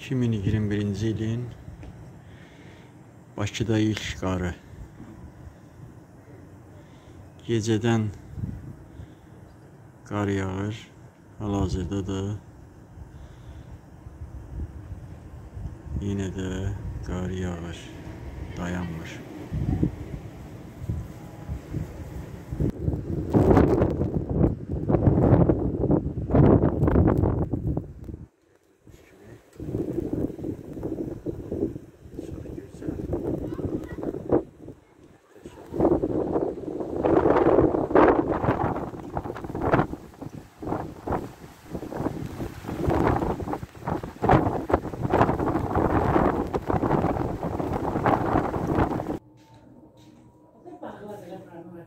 2021-ci ilin Bakıda ilk qarı. Gecədən qar yağır. Hal-hazırda da yenə də qar yağır. Dayanmır. la tela.